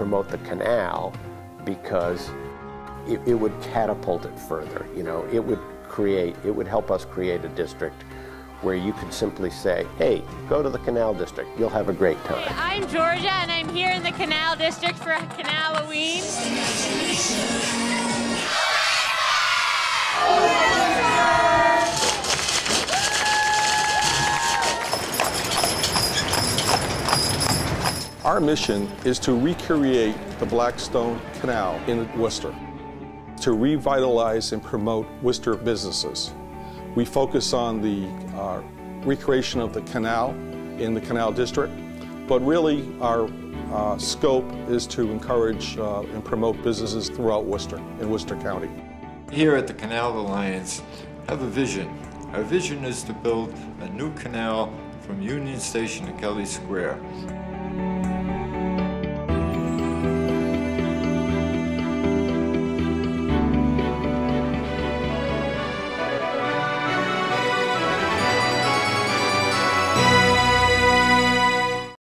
promote the canal because it, it would catapult it further. You know, it would create, it would help us create a district where you could simply say, hey, go to the Canal District. You'll have a great time. I'm Georgia, and I'm here in the Canal District for Canaloween. Our mission is to recreate the Blackstone Canal in Worcester, to revitalize and promote Worcester businesses. We focus on the uh, recreation of the canal in the Canal District, but really our uh, scope is to encourage uh, and promote businesses throughout Worcester, in Worcester County. Here at the Canal Alliance, have a vision. Our vision is to build a new canal from Union Station to Kelly Square.